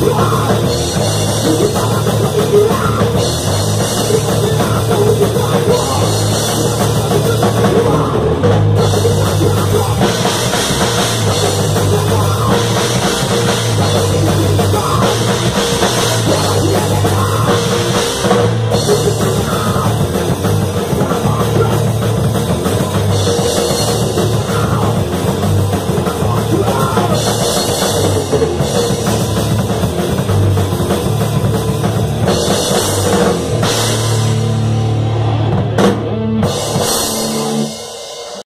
Wow.